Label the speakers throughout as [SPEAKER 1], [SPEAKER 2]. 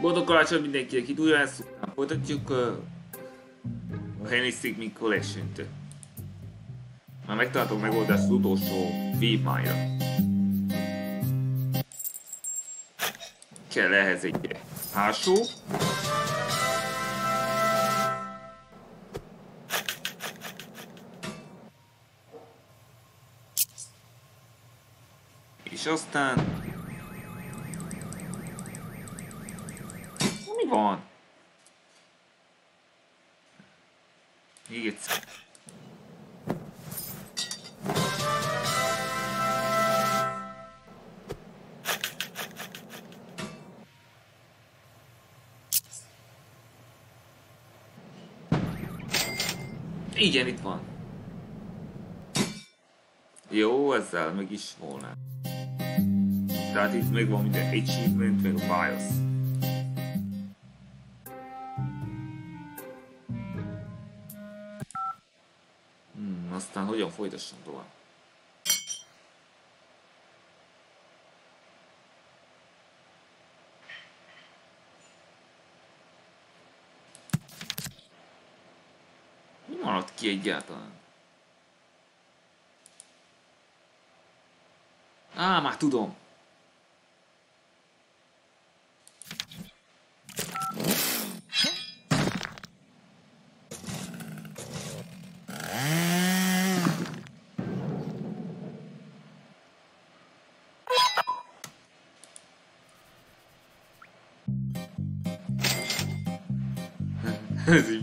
[SPEAKER 1] Boldog karácsony mindenkinek, itt újra ezt folytatjuk uh, a Henry Stickmin Collection-t. Már megtaláltok megoldást az utolsó vívmányra. Kell ehhez egy hársó. És aztán... Mi van? Még egyszer. Igen, itt van. Jó, ezzel meg is volna. Tehát itt még van minden achievement, meg a BIOS. Tovább? Mi maradt ki egyáltalán? Á, már tudom.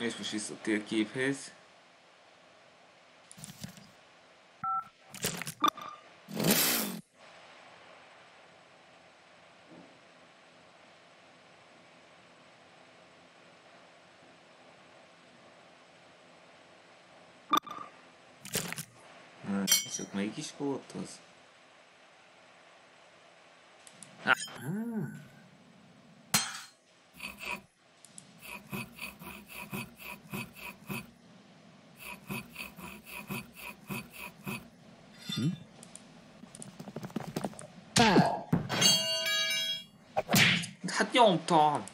[SPEAKER 1] És most vissza a térképhez. Na, Csak melyik is volt az? Ah. Hát nyomtam!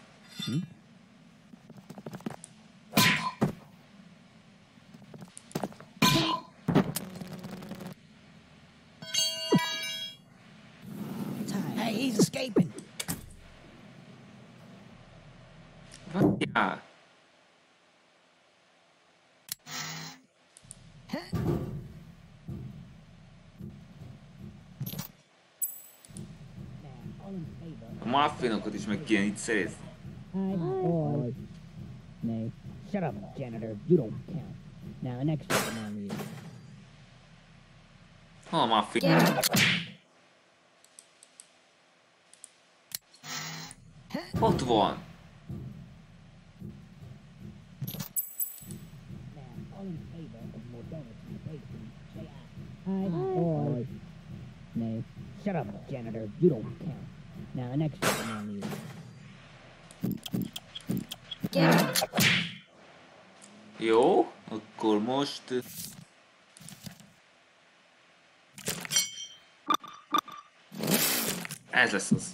[SPEAKER 2] Hey, he's escaping.
[SPEAKER 1] Várjál! A muffinokat is meg kéne itt szerezni.
[SPEAKER 3] Hi, boy. Nay, shut up, janitor. You don't count. Now, next one on you.
[SPEAKER 1] Hol a muffin? Ott van.
[SPEAKER 3] Now, all in favor of more donuts in the bakery, say aye. Hi, boy. Nay, shut up, janitor. You don't count. Now, next one on you.
[SPEAKER 1] Jó, akkor most... Ez lesz az.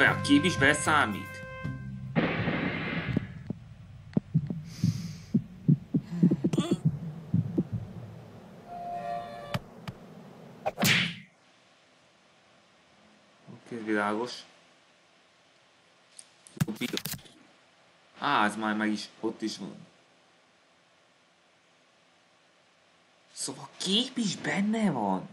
[SPEAKER 1] Mi a? A kép is beszámít? Világos. Jó, piros. Á, ez már meg is, ott is van. Szóval kép is benne van.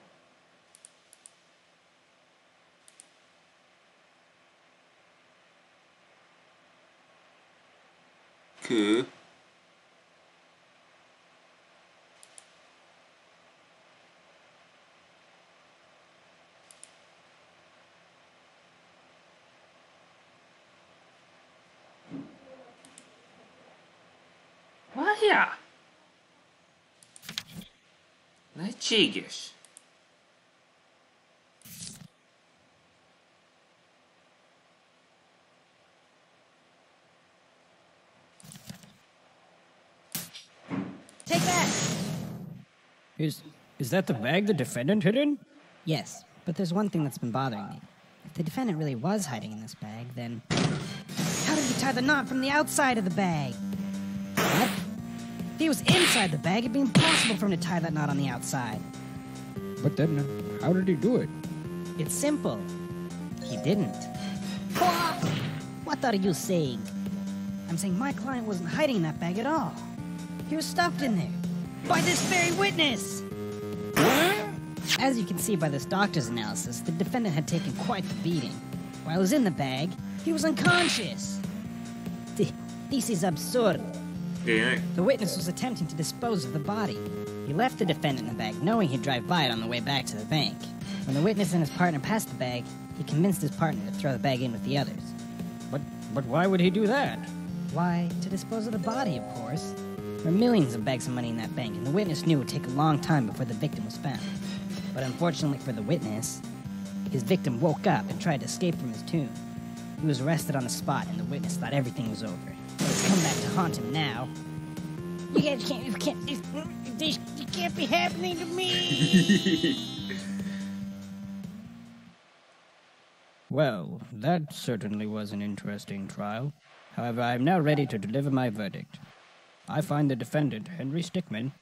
[SPEAKER 1] Lehetséges.
[SPEAKER 3] Take that!
[SPEAKER 4] Is is that the bag the defendant hid in?
[SPEAKER 3] Yes, but there's one thing that's been bothering me. If the defendant really was hiding in this bag, then. How did he tie the knot from the outside of the bag? If he was inside the bag, it'd be impossible for him to tie that knot on the outside.
[SPEAKER 4] But then, uh, how did he do it?
[SPEAKER 3] It's simple. He didn't. What? What are you saying? I'm saying my client wasn't hiding in that bag at all. He was stuffed in there. By this very witness! As you can see by this doctor's analysis, the defendant had taken quite the beating. While he was in the bag, he was unconscious. Th- This is absurd.
[SPEAKER 1] Tényleg?
[SPEAKER 3] The witness was attempting to dispose of the body. He left the defendant in the bag, knowing he'd drive by it on the way back to the bank. When the witness and his partner passed the bag, he convinced his partner to throw the bag in with the others.
[SPEAKER 4] But but why would he do that?
[SPEAKER 3] Why, to dispose of the body, of course. There were millions of bags of money in that bank, and the witness knew it would take a long time before the victim was found. But unfortunately for the witness, his victim woke up and tried to escape from his tomb. He was arrested on the spot, and the witness thought everything was over. But it's come back to haunt him now. You guys can't, you can't, this, this, this can't be happening to me!
[SPEAKER 4] Well, that certainly was an interesting trial. However, I am now ready to deliver my verdict. I find the defendant, Henry Stickmin,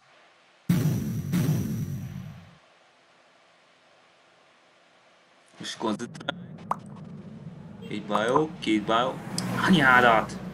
[SPEAKER 1] Most koncentrálj. Egy bajó, két bajó. Anyádat!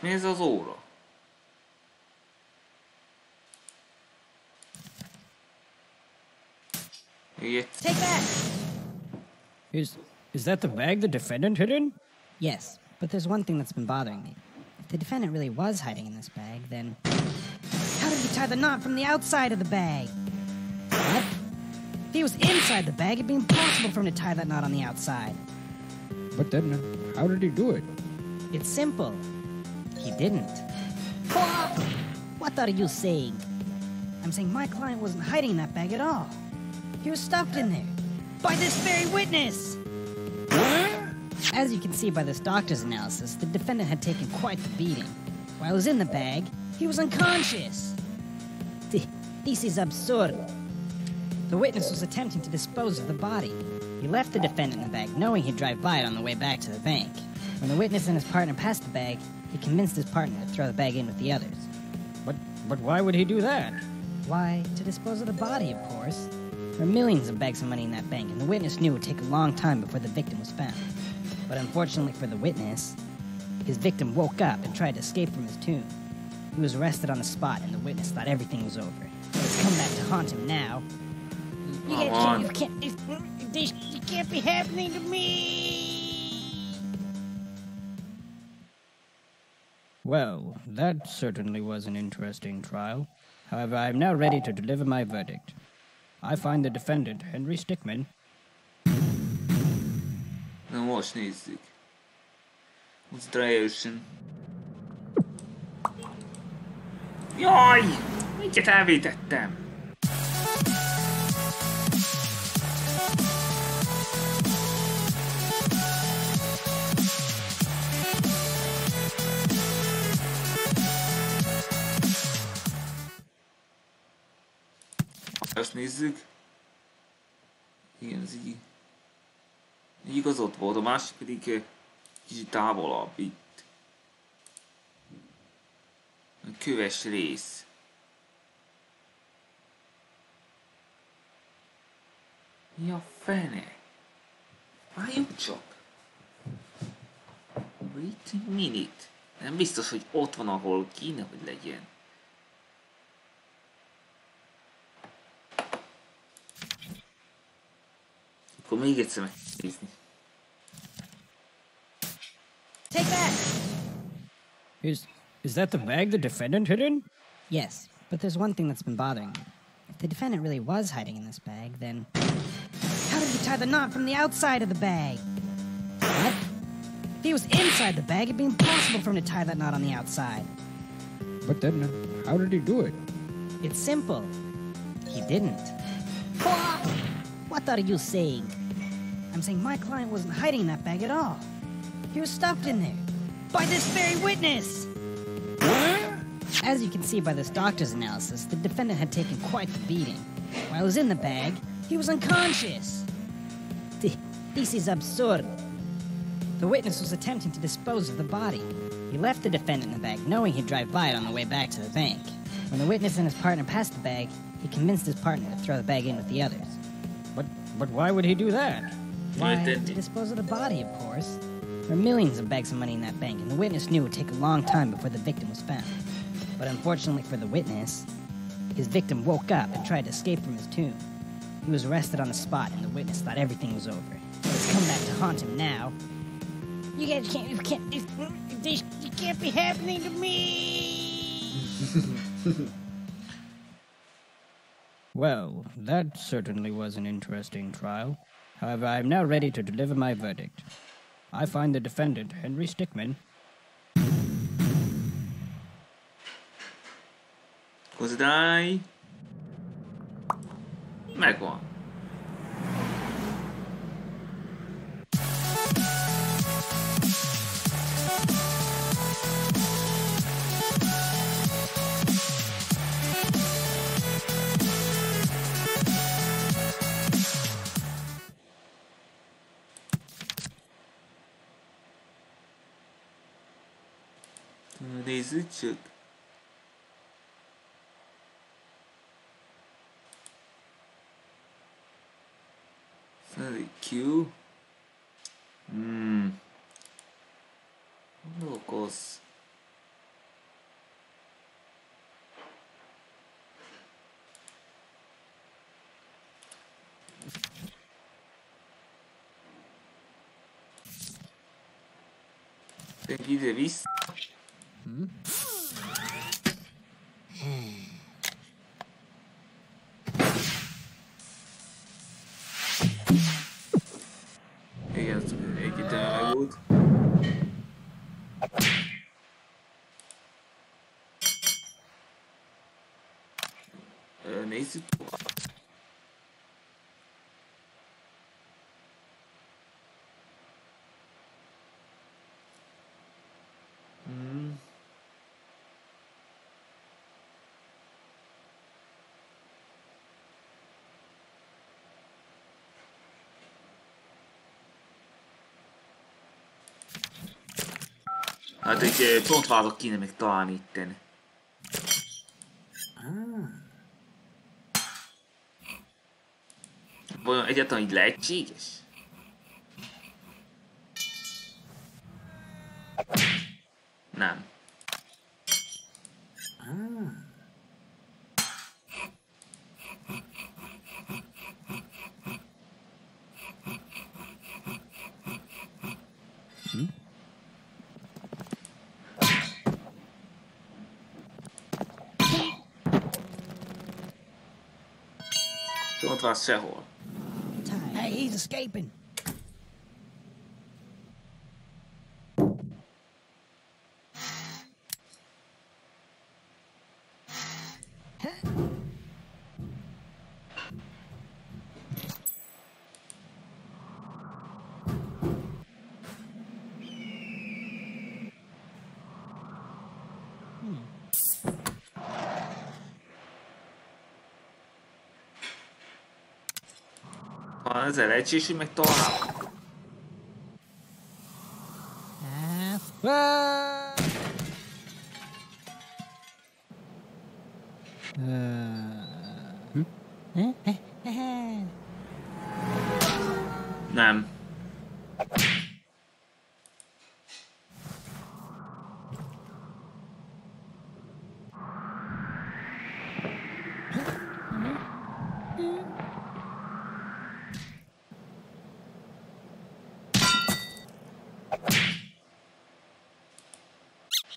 [SPEAKER 1] Mi ez az óra? Még egyszer.
[SPEAKER 3] Take that!
[SPEAKER 4] is is that the bag the defendant hid in?
[SPEAKER 3] Yes, but there's one thing that's been bothering me. If the defendant really was hiding in this bag, then. How did he tie the knot from the outside of the bag? What? If he was inside the bag, it'd be impossible for him to tie that knot on the outside.
[SPEAKER 4] But then, how did he do it?
[SPEAKER 3] It's simple. He didn't. What? What are you saying? I'm saying my client wasn't hiding that bag at all. He was stuffed in there. By this very witness! As you can see by this doctor's analysis, the defendant had taken quite the beating. While he was in the bag, he was unconscious. Th- This is absurd. The witness was attempting to dispose of the body. He left the defendant in the bag, knowing he'd drive by it on the way back to the bank. When the witness and his partner passed the bag, he convinced his partner to throw the bag in with the others.
[SPEAKER 4] But but why would he do that?
[SPEAKER 3] Why, to dispose of the body, of course. There were millions of bags of money in that bank, and the witness knew it would take a long time before the victim was found. But unfortunately for the witness, his victim woke up and tried to escape from his tomb. He was arrested on the spot, and the witness thought everything was over. But it's come back to haunt him now. You
[SPEAKER 1] Come
[SPEAKER 3] guys
[SPEAKER 1] on.
[SPEAKER 3] can't, you can't, this, this this can't be happening to me!
[SPEAKER 4] Well, that certainly was an interesting trial. However, I am now ready to deliver my verdict. I find the defendant, Henry Stickmin,
[SPEAKER 1] Na most nézzük. Consideration. Jaj! Elvétettem! Nézzük. Igen, ez így... így igaz volt, a másik pedig eh, kicsit távolabb itt. A köves rész. Mi a fene? Várjuk csak. Wait a minute. Nem biztos, hogy ott van, ahol kéne, hogy legyen. Akkor még egyszer meg.
[SPEAKER 3] Take that!
[SPEAKER 4] Is is that the bag the defendant hid in?
[SPEAKER 3] Yes, but there's one thing that's been bothering me. If the defendant really was hiding in this bag, then. How did he tie the knot from the outside of the bag? What? If he was inside the bag, it'd be impossible for him to tie that knot on the outside.
[SPEAKER 4] But then, how did he do it?
[SPEAKER 3] It's simple. He didn't. What are you saying? I'm saying my client wasn't hiding that bag at all. He was stuffed in there. By this very witness! As you can see by this doctor's analysis, the defendant had taken quite the beating. While he was in the bag, he was unconscious. Th- This is absurd. The witness was attempting to dispose of the body. He left the defendant in the bag, knowing he'd drive by it on the way back to the bank. When the witness and his partner passed the bag, he convinced his partner to throw the bag in with the others.
[SPEAKER 4] But but why would he do that?
[SPEAKER 3] Why?
[SPEAKER 1] did
[SPEAKER 3] To
[SPEAKER 1] he?
[SPEAKER 3] dispose of the body, of course. There are millions of bags of money in that bank, and the witness knew it would take a long time before the victim was found. But unfortunately for the witness, his victim woke up and tried to escape from his tomb. He was arrested on the spot, and the witness thought everything was over. But It's come back to haunt him now. You guys can't, you can't, this, this you can't be happening to me.
[SPEAKER 4] Well, that certainly was an interesting trial. However, I am now ready to deliver my verdict. I find the defendant, Henry Stickmin,
[SPEAKER 1] Kozdái. Megvan. Nézzük csak. Sorry, Q. Hmm. Gondolkoz. Tényleg ide vissza. 嗯。Hát egy csontvázat kéne még találni itten. Ah. Vajon egyáltalán így lehetséges? Nem.
[SPEAKER 3] Hey, he's escaping.
[SPEAKER 1] Van ezzel lehetséges, hogy megtalálom.
[SPEAKER 3] Ah.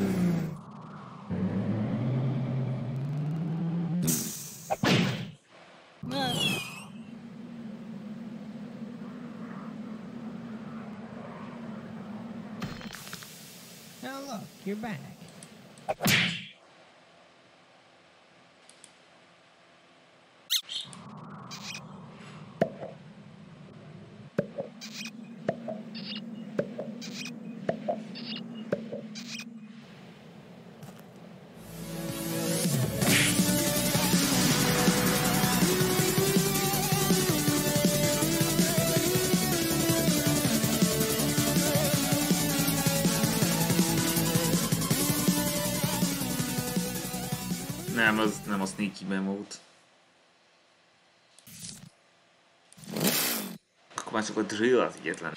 [SPEAKER 3] Oh, look, you're back.
[SPEAKER 1] Nem, a sneaky memót. Akkor már csak a drill az egyetlen.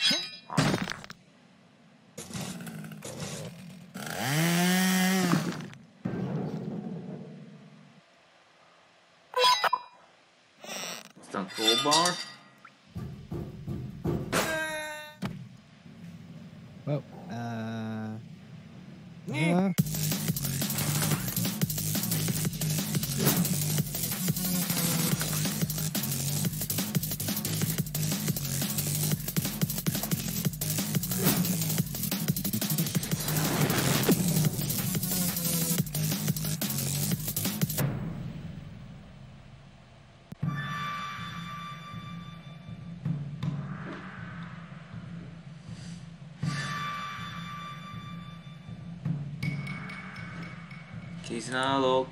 [SPEAKER 1] Készen állok.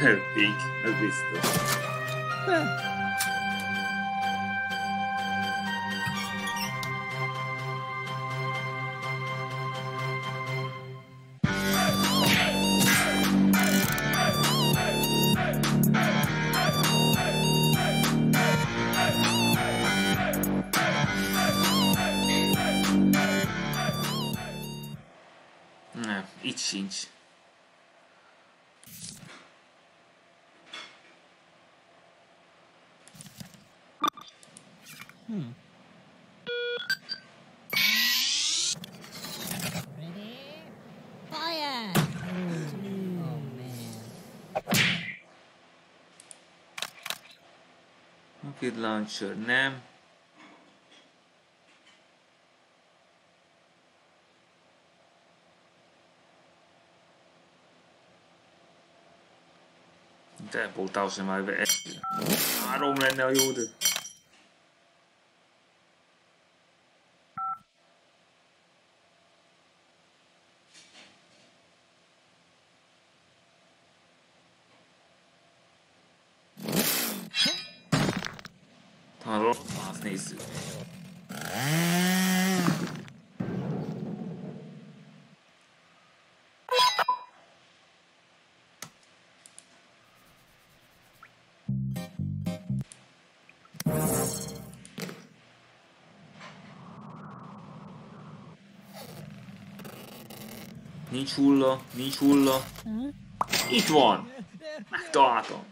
[SPEAKER 1] Elvég, ez biztos. launcher name Tempel tausend maar weer echt. Waarom we joden? Nincs hulla, nincs hulla. Itt van! Megtaláltam!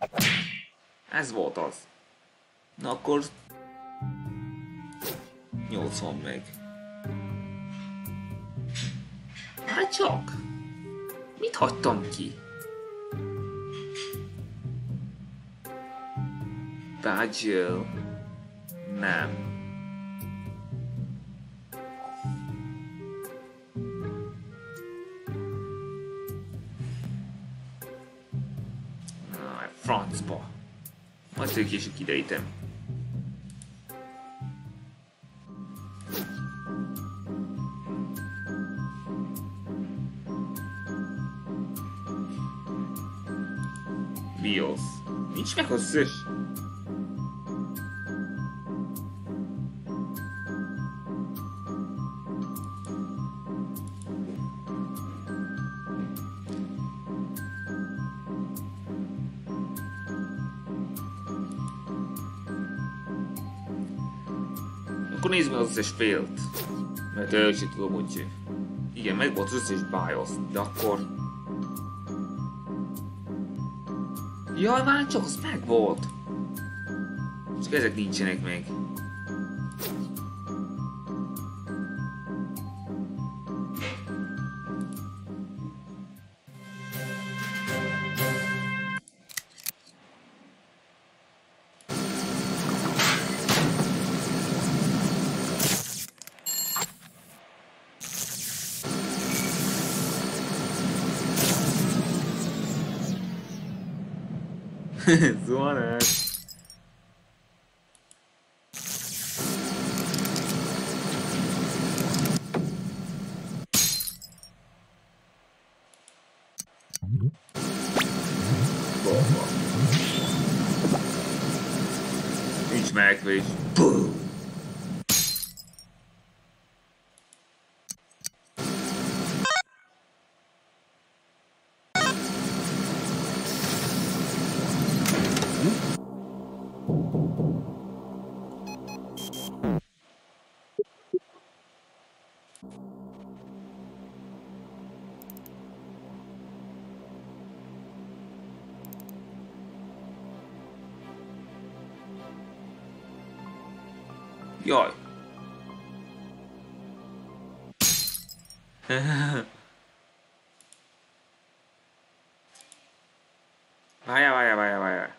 [SPEAKER 1] Ez volt az. Na akkor... 80 meg. Hát csak. Mit hagytam ki? Badger. Nem. szűkítsük ide item. BIOS. Nincs meg hozzá összes félt. Mert el sem tudom, hogy... Igen, meg volt az összes BIOS, de akkor... Jaj, már csak az meg volt. Csak ezek nincsenek meg. Zuhanás. Bomba. Nincs megvés. Jaj. Várjál, várjál, várjál, várjál.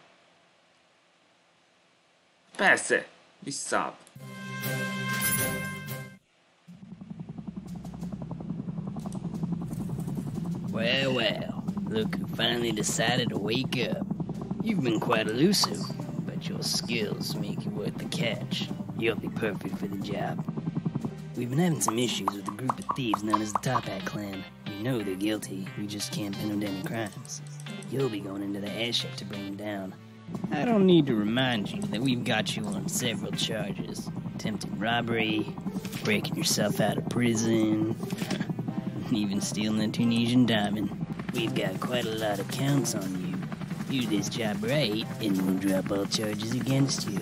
[SPEAKER 1] Persze, visszább.
[SPEAKER 3] Well, well, look who finally decided to wake up. You've been quite elusive, but your skills make you worth the catch. You'll be perfect for the job. We've been having some issues with a group of thieves known as the Top Hat Clan. We know they're guilty, we just can't pin them to any crimes. You'll be going into the airship to bring them down. I don't need to remind you that we've got you on several charges attempted robbery, breaking yourself out of prison, even stealing a Tunisian diamond. We've got quite a lot of counts on you. Do this job right, and we'll drop all charges against you.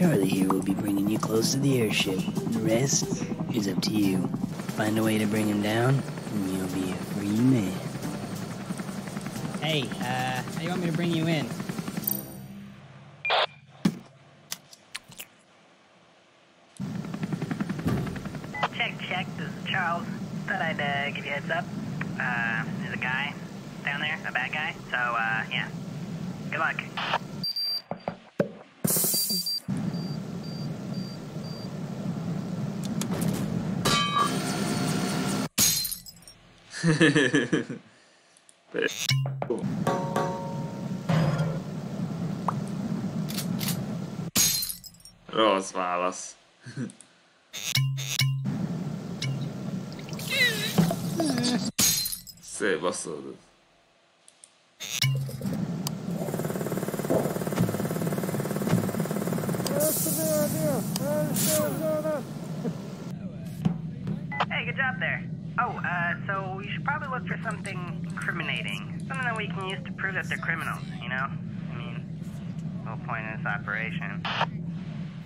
[SPEAKER 3] Charlie here will be bringing you close to the airship. The rest is up to you. Find a way to bring him down, and you'll be a free man.
[SPEAKER 5] Hey, uh, how do you want me to bring you in?
[SPEAKER 1] Rossz válasz. Szép baszódod.
[SPEAKER 6] Hey, good job there. Oh, uh, so you should probably look for something incriminating. Something that we can use to prove that they're criminals, you know? I mean, the whole point of this operation.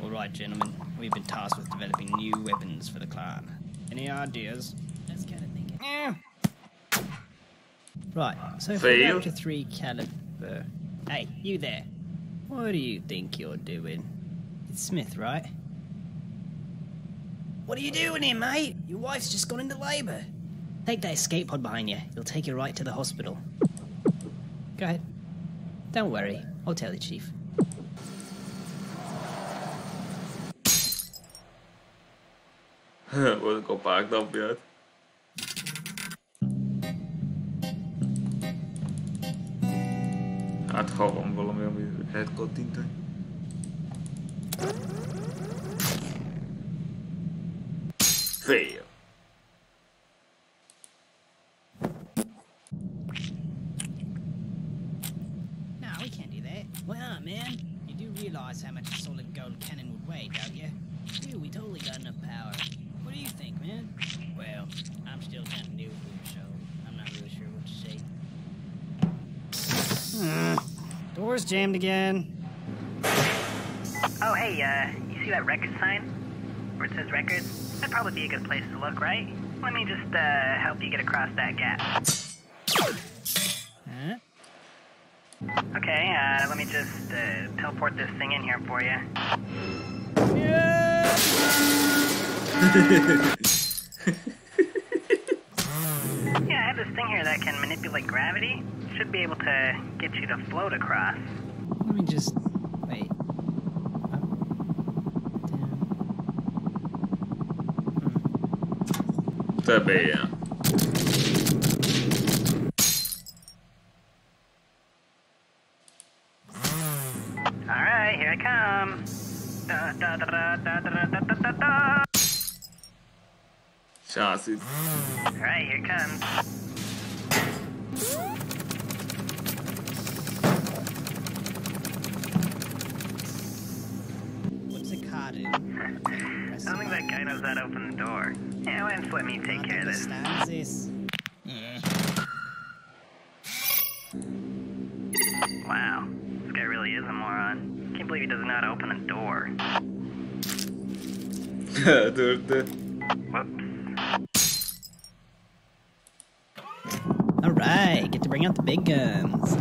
[SPEAKER 5] All right, gentlemen. We've been tasked with developing new weapons for the clan. Any ideas?
[SPEAKER 3] That's kind of thinking.
[SPEAKER 5] Yeah. Right, so for
[SPEAKER 1] Fail.
[SPEAKER 5] chapter 3 caliber. Hey, you there. What do you think you're doing? It's Smith, right? What are you doing here, mate? Your wife's just gone into labour. Take that escape pod behind you. It'll take you right to the hospital. Go ahead. Don't worry. I'll tell the chief.
[SPEAKER 1] Volt kopák napját. Hát ha van valami, ami lehet kattintani. Fél.
[SPEAKER 5] No, we can't do
[SPEAKER 3] Why not, man? You do realize how much a solid gold cannon would weigh, don't you? Dude, we totally got enough power. What do you think, man? Well, I'm still kind of new here, so I'm not really sure what to say. door's jammed again.
[SPEAKER 6] Oh, hey, uh, you see that record sign? Where it says records? That'd probably be a good place to look, right? Let me just, uh, help you get across that gap.
[SPEAKER 3] Huh?
[SPEAKER 6] Okay, uh, let me just, uh, teleport this thing in here for you. Yeah, I have this thing here that can manipulate gravity. Should be able to get you to float across.
[SPEAKER 3] Let me just wait.
[SPEAKER 6] тебе є.
[SPEAKER 1] Сейчас.
[SPEAKER 6] Right, here comes. Take care of this?
[SPEAKER 3] Understands this.
[SPEAKER 6] Wow, this guy really is a moron. Can't believe he doesn't know how to open a door.
[SPEAKER 1] dur dur.
[SPEAKER 6] Whoops.
[SPEAKER 3] All right, get to bring out the big guns.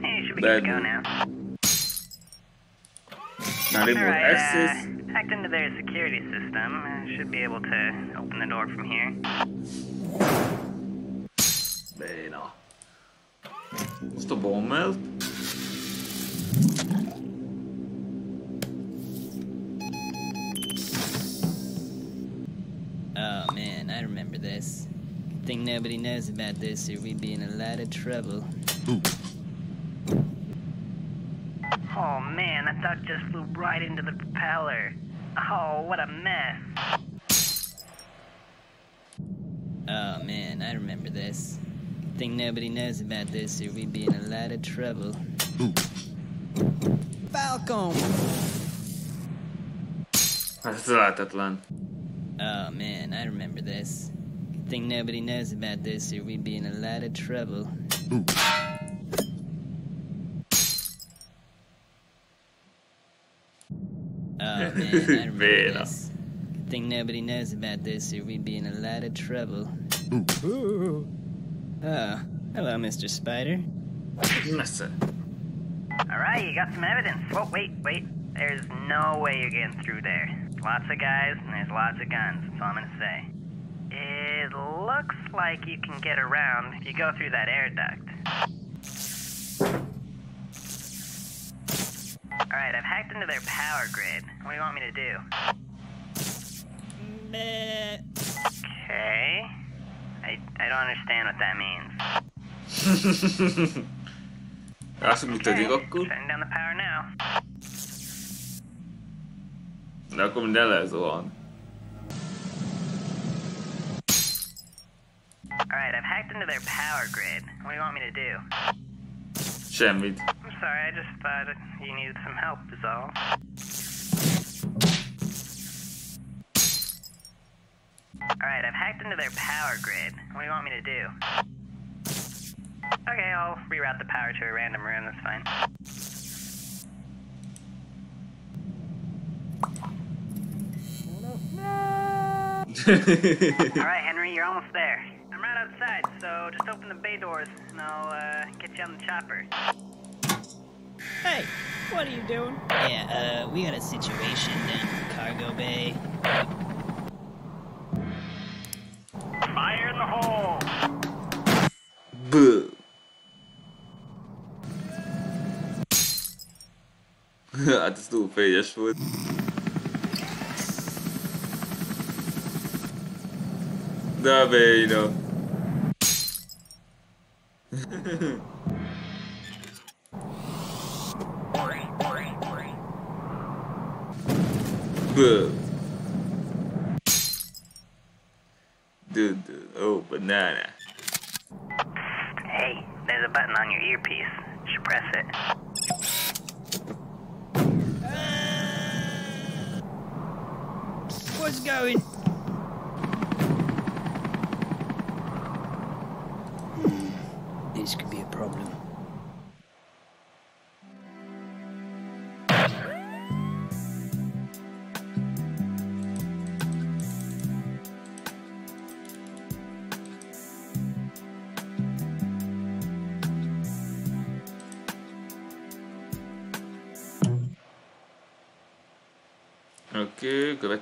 [SPEAKER 6] Hey, you should be good to go now.
[SPEAKER 1] Now remote
[SPEAKER 6] Alright,
[SPEAKER 1] access.
[SPEAKER 6] uh, hacked into their security system. Should be able to open the door from here.
[SPEAKER 1] Bene. Sto bommel.
[SPEAKER 4] Oh man, I remember this. Good thing nobody knows about this or we'd be in a lot of trouble.
[SPEAKER 6] Oh man, that duck just flew right into the propeller. Oh, what a mess.
[SPEAKER 4] Oh man, I remember this. Think nobody knows about this or we'd be in a lot of trouble.
[SPEAKER 3] Falcon!
[SPEAKER 1] Ez lehetetlen.
[SPEAKER 4] Oh man, I remember this. Think nobody knows about this or we'd be in a lot of trouble. Oh man, I remember this. Good thing nobody knows about this or we'd be in a lot of trouble.
[SPEAKER 3] Ooh.
[SPEAKER 4] Oh, hello, Mr. Spider.
[SPEAKER 1] Messze.
[SPEAKER 6] Alright, you got some evidence. Oh, wait, wait. There's no way you're getting through there. Lots of guys, and there's lots of guns. That's all I'm gonna say. It looks like you can get around if you go through that air duct. Alright, I've hacked into their power grid. What do you want me to do?
[SPEAKER 3] Meh.
[SPEAKER 6] Okay. I, I don't understand what that means.
[SPEAKER 1] Azt működik akkor?
[SPEAKER 6] Shutting down the power now.
[SPEAKER 1] De akkor minden lezuhan.
[SPEAKER 6] Alright, I've hacked into their power grid. What do you want me to do?
[SPEAKER 1] Semmit.
[SPEAKER 6] I'm sorry, I just thought you needed some help, is all. Alright, I've hacked into their power grid. What do you want me to do? Okay, I'll reroute the power to a random room, that's fine. Alright, Henry, you're almost there. I'm right outside, so just open the bay doors and I'll uh, get you on the chopper.
[SPEAKER 3] Hey, what are you doing?
[SPEAKER 4] Yeah, uh, we got a situation down in the cargo bay. feirasfood. way, you know.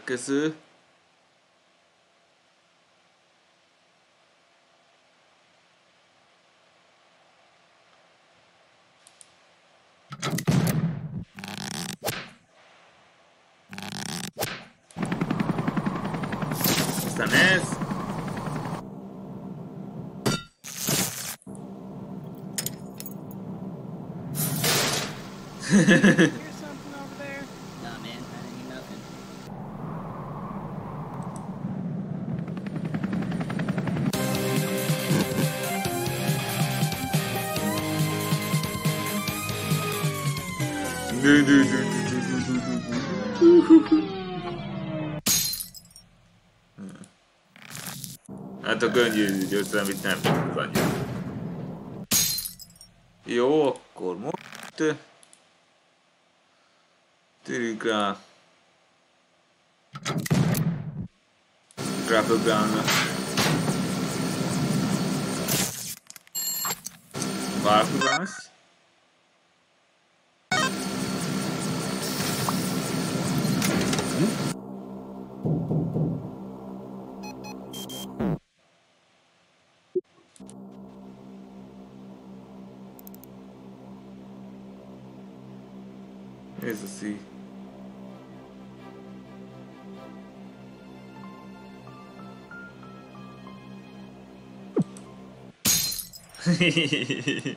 [SPEAKER 1] Oké, Hát a göngyű győzelem itt nem tudunk annyira. Jó, akkor most... Térjünk rá. Grapple gun. Változás. Ez a szív. Ki?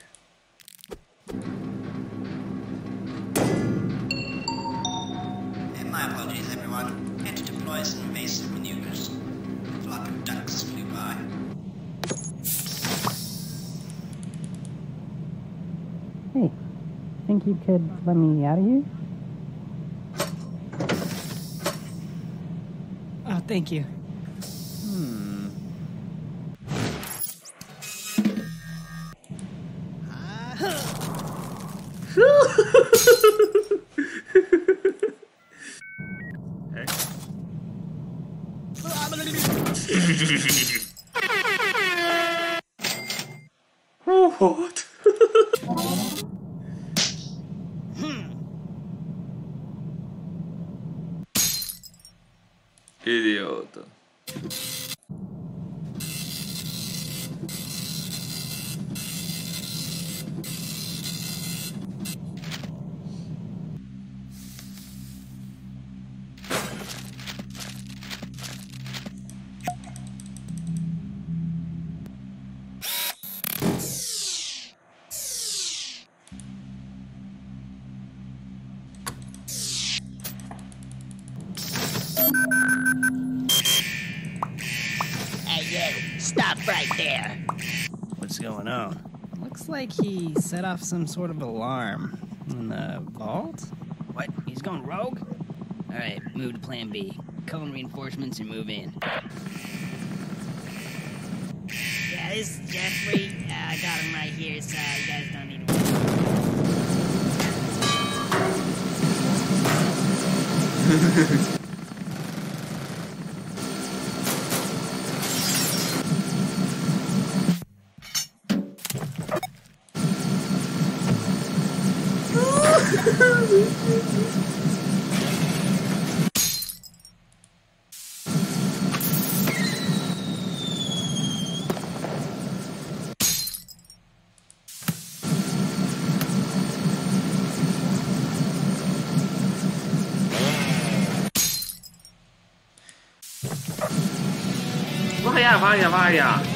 [SPEAKER 3] think you could let me out of here? Oh, thank you. Set off some sort of alarm in the vault.
[SPEAKER 4] What? He's going rogue? Alright, move to plan B. Call in reinforcements and move in.
[SPEAKER 3] Yeah, this is Jeffrey. Uh, I got him right here, so you guys don't need to.
[SPEAKER 1] Várjál, várjál, várjál!
[SPEAKER 3] Move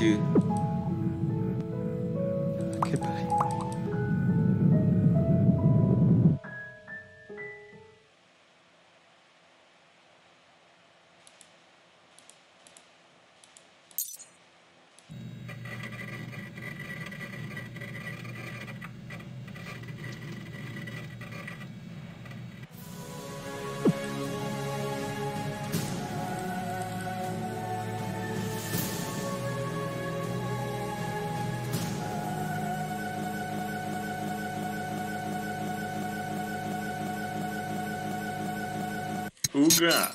[SPEAKER 1] is Uga!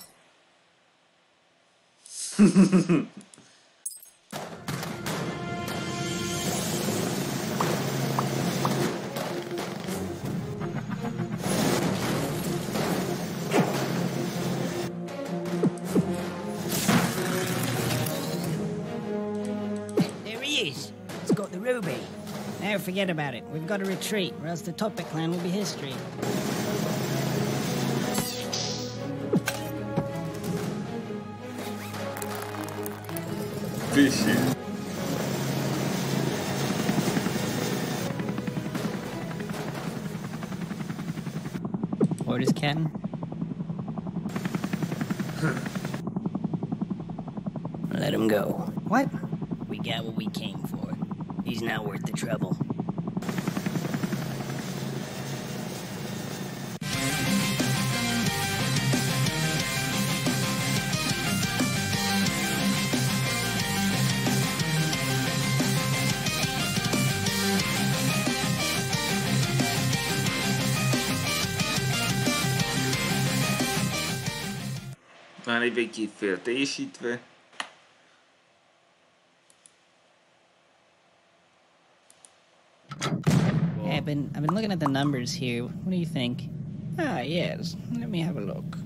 [SPEAKER 3] There he is. He's got the ruby. Now forget about it. We've got to retreat, or else the Toppat clan will be history.
[SPEAKER 1] Fishy.
[SPEAKER 3] Orders, Captain?
[SPEAKER 4] Let him go.
[SPEAKER 3] What?
[SPEAKER 4] We got what we came for. He's not worth the trouble.
[SPEAKER 1] Már egy végig fél teljesítve.
[SPEAKER 3] Yeah, I've been I've been looking at the numbers here. What do you think? Ah, yes. Let me have a look.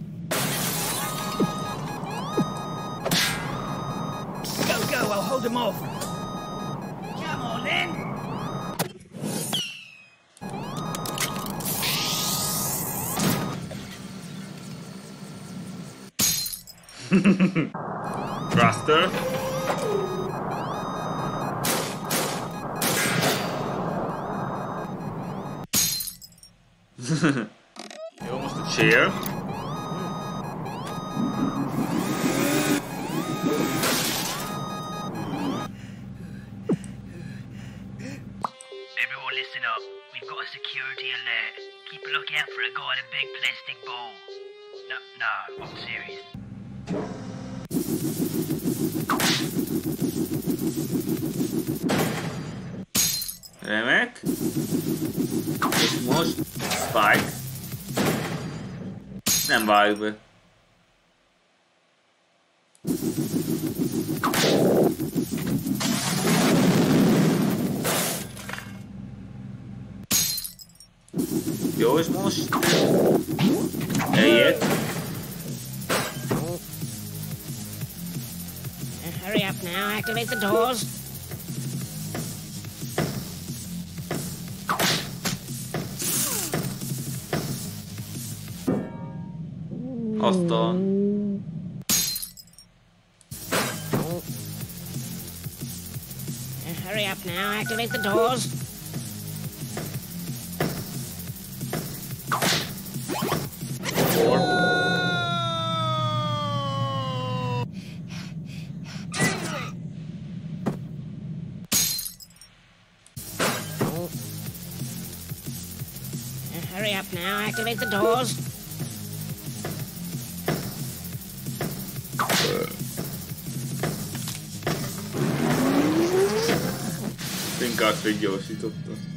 [SPEAKER 3] Go, go! I'll hold him off. Come on, then.
[SPEAKER 1] Thruster. Jó, most a chair.
[SPEAKER 6] Everyone listen up. We've got a security alert. Keep a lookout for a guy in a big plastic ball. No, no, I'm serious.
[SPEAKER 1] Remek. És most Spike. Nem várjuk be. Jó, és most
[SPEAKER 3] activate the doors.
[SPEAKER 1] Aztán...
[SPEAKER 3] Hurry up now, activate the doors. Hurry up now, activate the doors.
[SPEAKER 1] Inkább meggyorsította. Aztán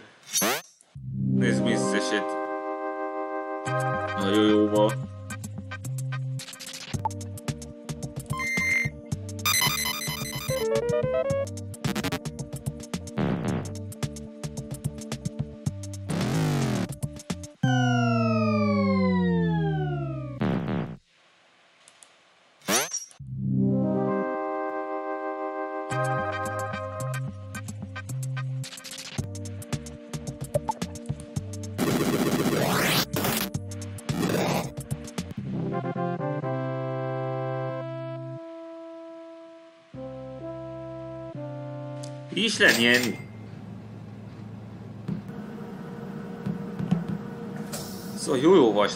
[SPEAKER 1] is lehet nyerni. Szóval jó jóval is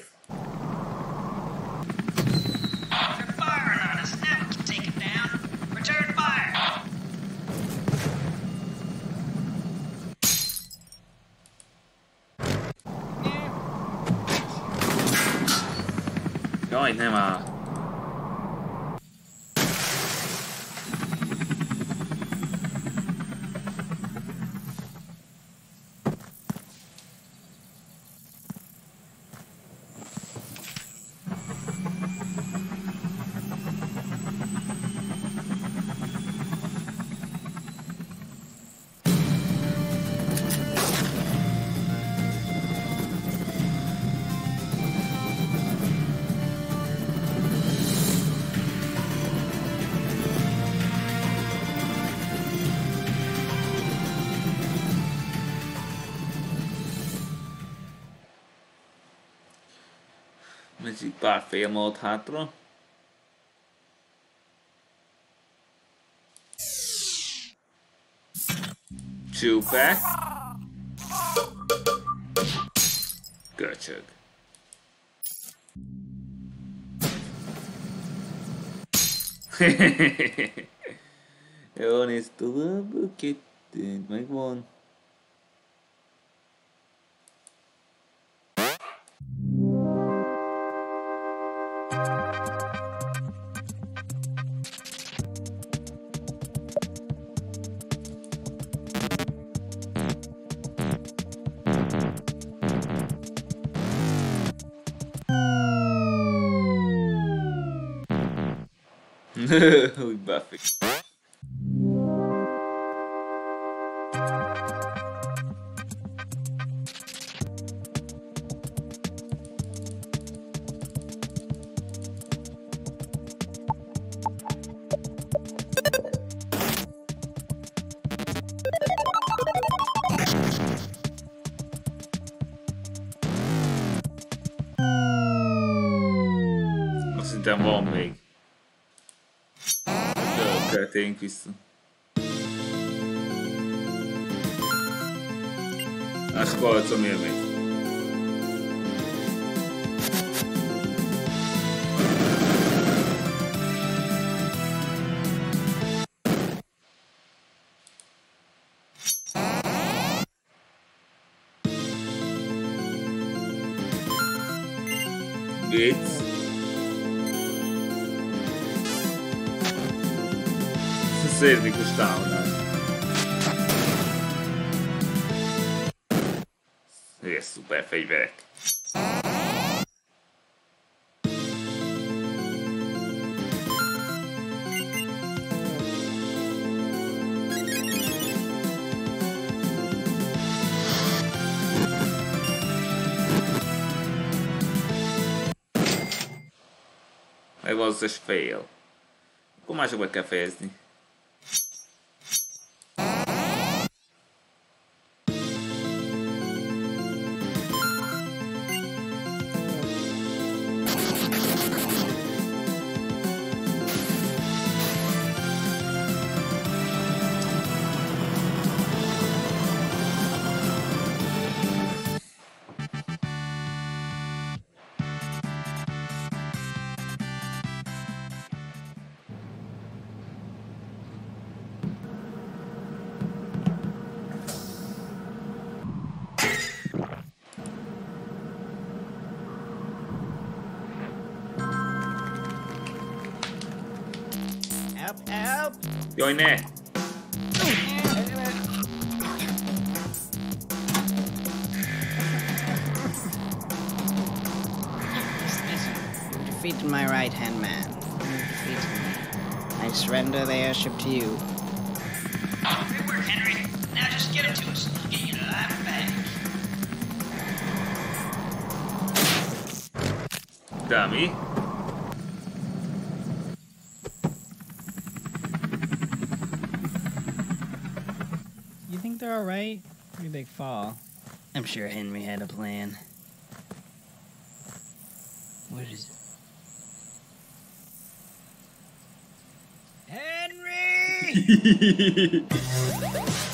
[SPEAKER 1] Így pár félmód hátra. Csúpek. Köcsög. Jó, nézd tovább, kettőt megvan. Úgy Buffy. De térjünk vissza. Ez palcom élmény. Gates. vocês me custaram. É super feedback. I was a fail. Akkor másokba kell fejezni. Jaj, ne!
[SPEAKER 3] You think they're alright? Pretty big fall. I'm sure Henry had a plan. What is it?
[SPEAKER 7] Henry!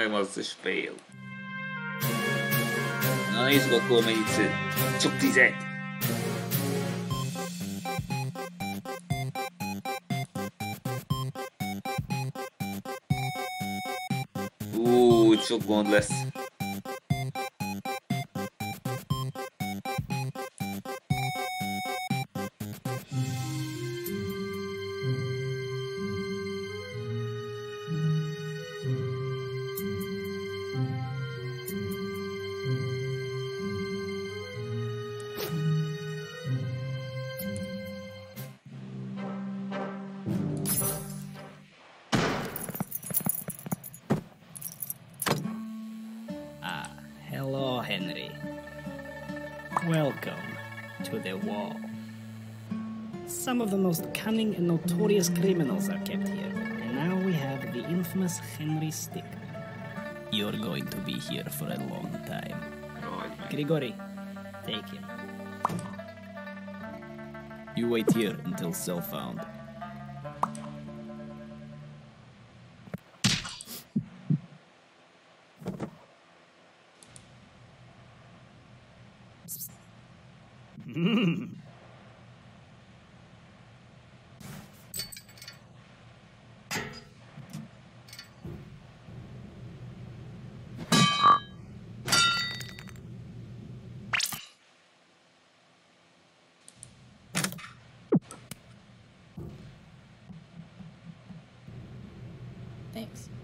[SPEAKER 1] Meg az összes fail. Na nézzük akkor mennyit szed. Csak tized. Ú, itt sok gond lesz.
[SPEAKER 3] And notorious criminals are kept here. And now we have the infamous Henry Stick.
[SPEAKER 4] You're going to be here for a long time.
[SPEAKER 3] Grigori, take him.
[SPEAKER 4] You wait here until cell found.
[SPEAKER 8] Thanks.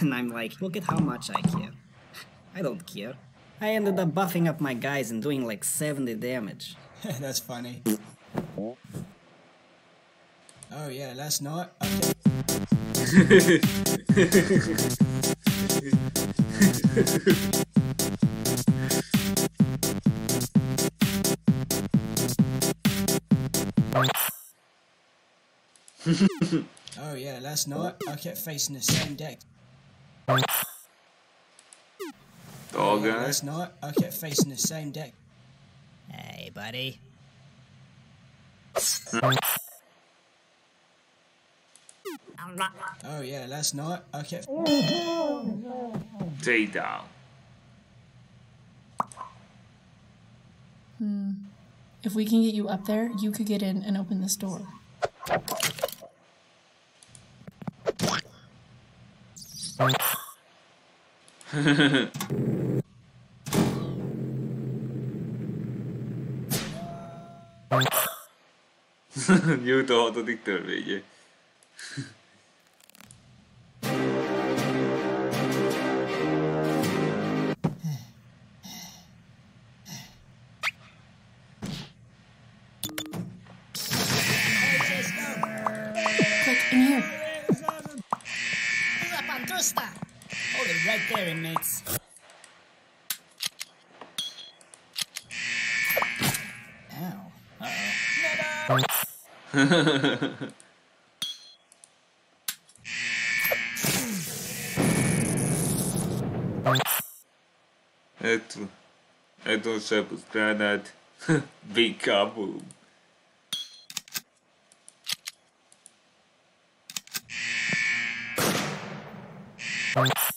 [SPEAKER 3] And I'm like, look at how much I care. I don't care. I ended up buffing up my guys and doing like 70 damage.
[SPEAKER 9] That's funny. Oh yeah, last night. Okay. Last night I kept facing the same deck.
[SPEAKER 1] Dog
[SPEAKER 9] Yeah, last night I kept facing the same deck.
[SPEAKER 3] Hey, buddy.
[SPEAKER 9] Oh yeah, last night I kept.
[SPEAKER 1] Take down. Hmm.
[SPEAKER 8] If we can get you up there, you could get in and open this door.
[SPEAKER 3] Jó, de a hatodik
[SPEAKER 9] törvénye.
[SPEAKER 1] Ето. Ето ще пострадат. Big kaboom. Na.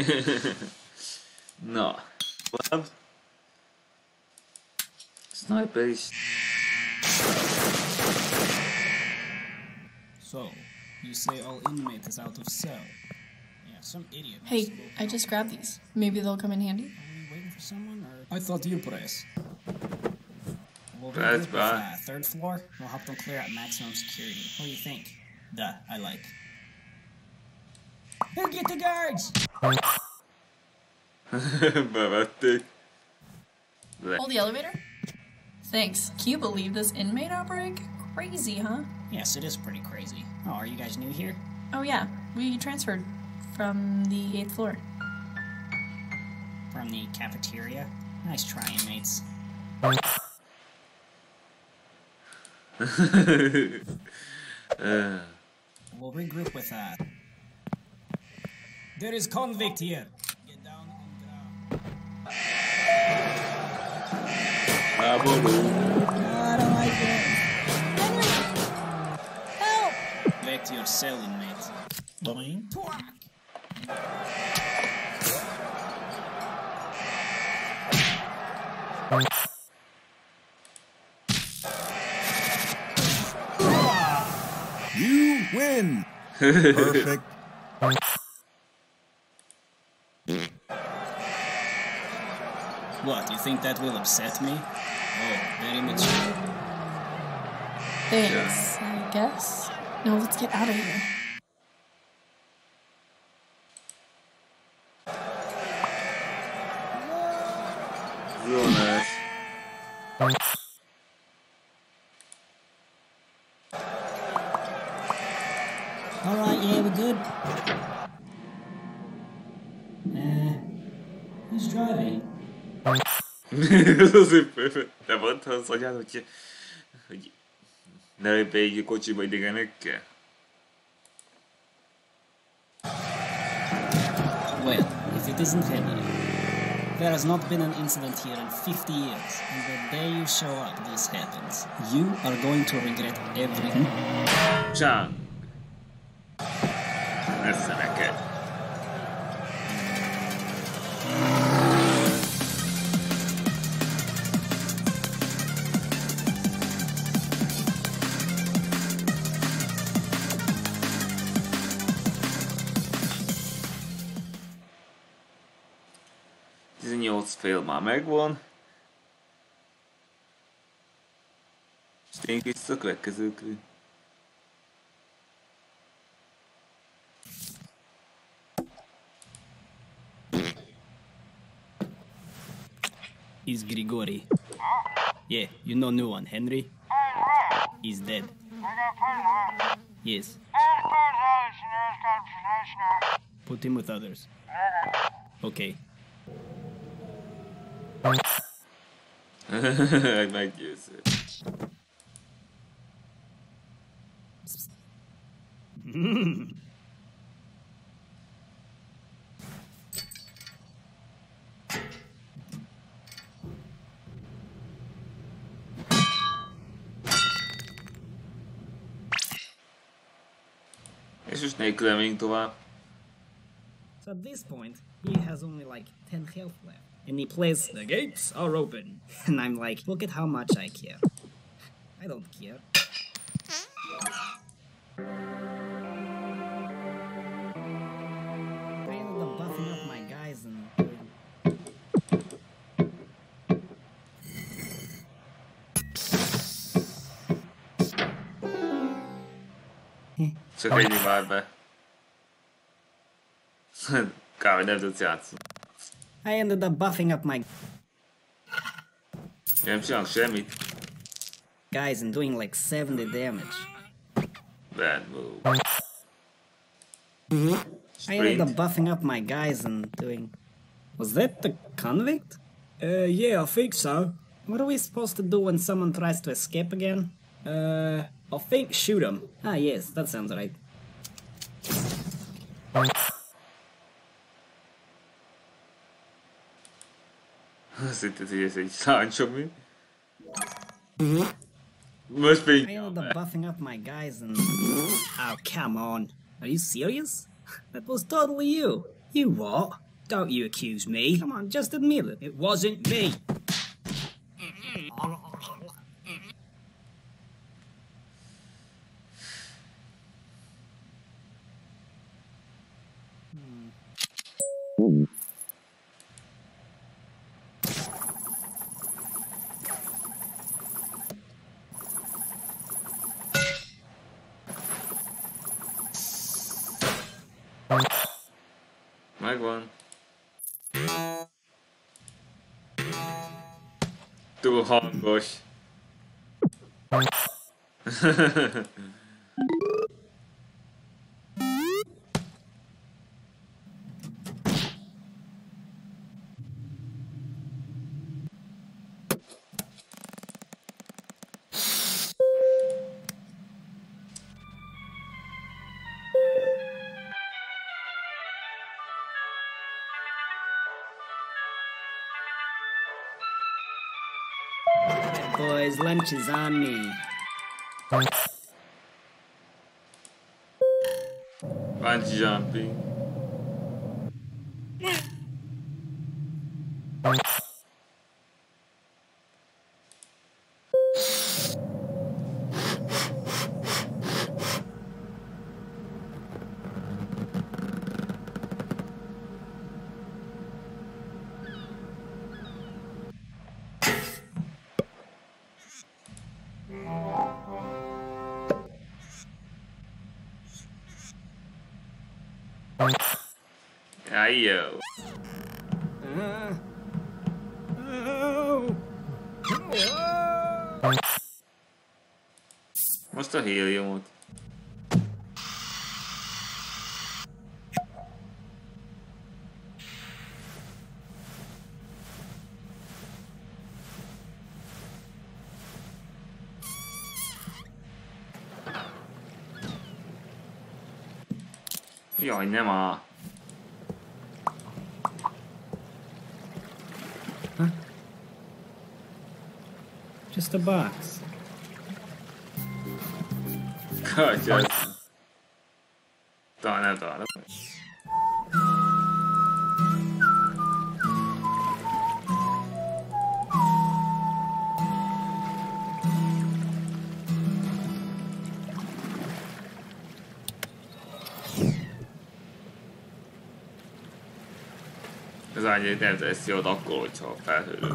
[SPEAKER 1] Tovább. Sniper is.
[SPEAKER 3] So, you say all inmate is out of cell. Yeah, some idiot.
[SPEAKER 8] Hey, I just grabbed these. Maybe they'll come in handy.
[SPEAKER 3] Are we waiting for someone, or? I thought you press. We'll
[SPEAKER 1] That's bad.
[SPEAKER 3] uh, third floor. We'll help them clear out maximum security. What do you think? Duh, I like. Who get the guards?
[SPEAKER 1] Bevették. Le.
[SPEAKER 8] Hold the elevator? Thanks. Can you believe this inmate outbreak? Crazy, huh?
[SPEAKER 3] Yes, it is pretty crazy. Oh, are you guys new here?
[SPEAKER 8] Oh, yeah. We transferred from the eighth floor.
[SPEAKER 3] From the cafeteria? Nice try, inmates.
[SPEAKER 1] Uh,
[SPEAKER 3] We'll regroup with uh There is convict here. Get down on ground.
[SPEAKER 1] Háború.
[SPEAKER 3] I don't like it. Help! Back to your cell, inmate. Boing.
[SPEAKER 10] You win. Perfect.
[SPEAKER 3] Think that will upset me? Oh, very much.
[SPEAKER 8] Thanks, I guess. Now let's get out of here.
[SPEAKER 3] Alright, yeah, we're good. Uh, who's driving?
[SPEAKER 1] Ez azért te mondtad az hogy, hogy ne lépj be egy kocsiba idegenekkel?
[SPEAKER 3] Well, if it isn't Henry. There has not been an incident here in 50 years, and the day you show up, this happens. You are going to regret everything.
[SPEAKER 1] Messze neked. Tizennyolc fél már megvan. És tényleg vissza a következő körül.
[SPEAKER 4] Is Grigori. Yeah, you know new one, Henry? He's dead. Yes. Put him with others. Okay.
[SPEAKER 1] Meggyőző. És most nélküle megyünk tovább.
[SPEAKER 3] So at this point, he has only like 10 health left. And he plays, The gates are open. And I'm like, Look at how much I care. I don't care. I ended up buffing up my guys and.
[SPEAKER 1] Csak ennyi vár be. Kár, hogy nem tudsz játszani.
[SPEAKER 3] I ended up buffing up my
[SPEAKER 1] Nem csinálok semmit.
[SPEAKER 3] guys and doing like 70 damage.
[SPEAKER 1] Bad move.
[SPEAKER 3] I ended up buffing up my guys and doing. Was that the convict? Uh, yeah, I think so. What are we supposed to do when someone tries to escape again? Uh, I think shoot him. Ah, yes, that sounds right.
[SPEAKER 1] Egy száncsomi. Most
[SPEAKER 3] I ended up buffing up my guys and. Oh, come on. Are you serious? That was totally you. You what? Don't you accuse me. Come on, just admit it. It wasn't me.
[SPEAKER 1] Megvan. Túl hangos.
[SPEAKER 3] lunch is on me.
[SPEAKER 1] Bungee jumping. Jaj, nem a...
[SPEAKER 3] Just a box.
[SPEAKER 1] Talán nem talán. egy nem teszi oda akkor, hogyha
[SPEAKER 3] felhőlő.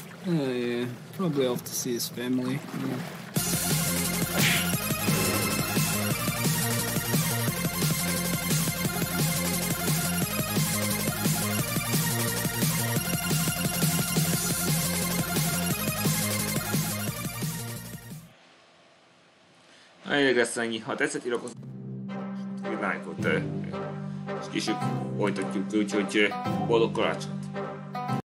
[SPEAKER 3] Oh, yeah. Probably off to see his family. Yeah.
[SPEAKER 1] Elég lesz ennyi. Ha tetszett, iratkozz lájkot, és később folytatjuk, úgyhogy boldog karácsony!